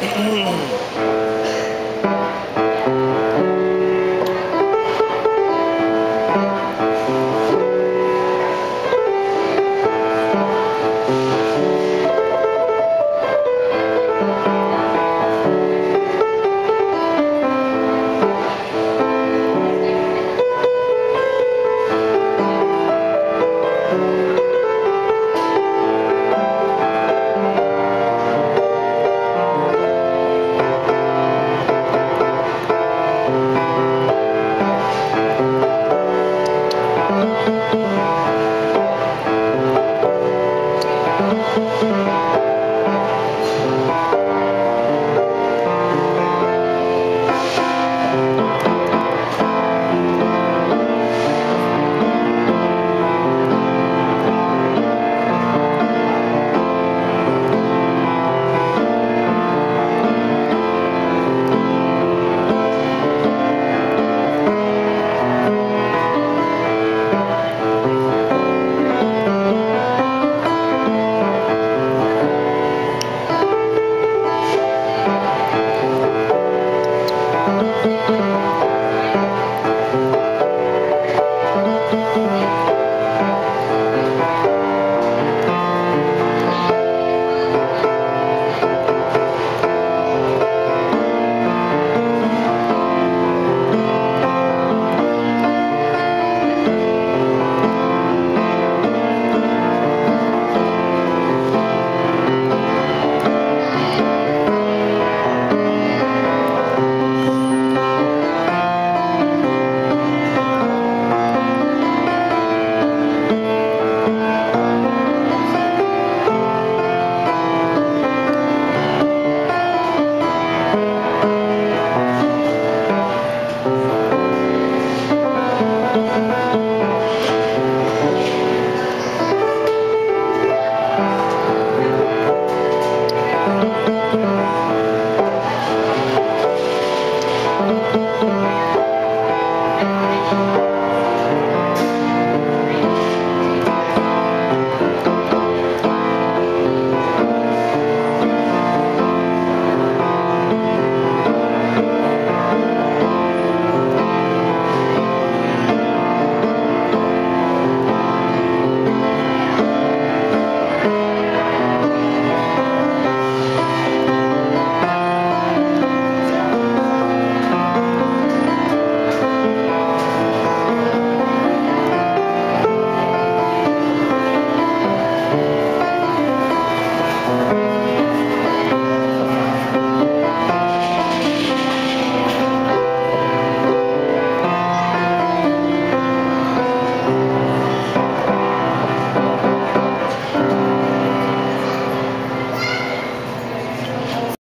Mm-hmm.